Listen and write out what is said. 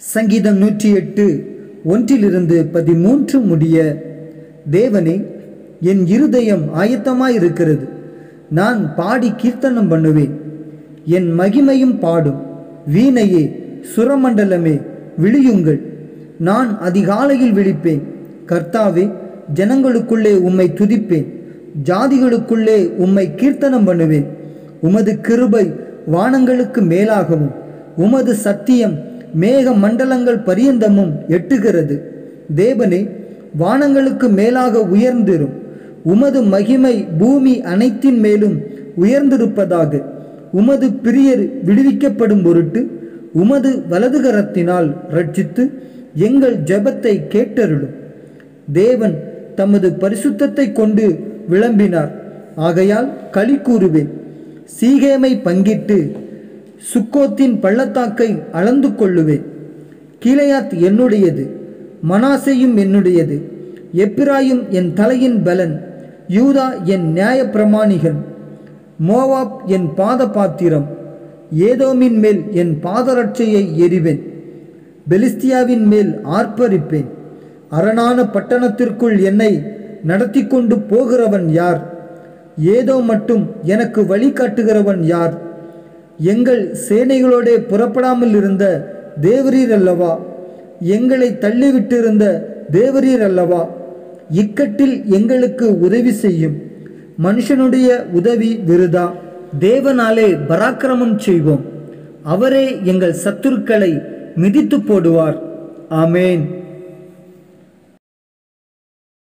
சங்கீதம் நூற்றி எட்டு ஒன்றிலிருந்து பதிமூன்று முடிய தேவனே என் இருதயம் ஆயத்தமாயிருக்கிறது. நான் பாடி கீர்த்தனம் பண்ணுவேன். என் மகிமையும் பாடும். வீணையே சுரமண்டலமே விழியுங்கள். நான் அதிகாலையில் விழிப்பேன். கர்த்தாவே ஜனங்களுக்குள்ளே உம்மை துதிப்பேன். ஜாதிகளுக்குள்ளே உம்மை கீர்த்தனம் பண்ணுவேன். உமது கிருபை வானங்களுக்கு மேலாகவும் உமது சத்தியம் மேக மண்டலங்கள் பரியந்தமும் எட்டுகிறது. தேவனே வானங்களுக்கு மேலாக உயர்ந்திரும். உமது மகிமை பூமி அனைத்தின் மேலும் உயர்ந்திருப்பதாக. உமது பிரியர் விடுவிக்கப்படும் பொருட்டு உமது வலதுகரத்தினால் ரட்சித்து எங்கள் ஜெபத்தை கேட்டருளும். தேவன் தமது பரிசுத்தத்தை கொண்டு விளம்பினார். ஆகையால் களி கூறுவேன். சீகேமை பங்கிட்டு சுக்கோத்தின் பள்ளத்தாக்கை அளந்து கொள்ளுவேன். கீழையாத் என்னுடையது மனாசையும் என்னுடையது. எப்பிராயும் என் தலையின் பலன் யூதா என் நியாய பிரமாணிகன் மோவாப் என் பாத பாத்திரம் ஏதோமின் மேல் என் பாதரட்சையை எறிவேன். பெலிஸ்தியாவின் மேல் ஆர்ப்பரிப்பேன். அரணான பட்டணத்திற்குள் என்னை நடத்தி கொண்டு போகிறவன் யார்? ஏதோ மட்டும் எனக்கு வழி காட்டுகிறவன் யார்? எங்கள் சேனைகளோடே புறப்படாமல் இருந்த தேவரீர் அல்லவா? எங்களை தள்ளிவிட்டிருந்த தேவரீர் அல்லவா? இக்கட்டில் எங்களுக்கு உதவி செய்யும். மனுஷனுடைய உதவி விருதா? தேவனாலே பராக்கிரமம் செய்வோம். அவரே எங்கள் சத்துருக்களை மிதித்து போடுவார். ஆமேன்.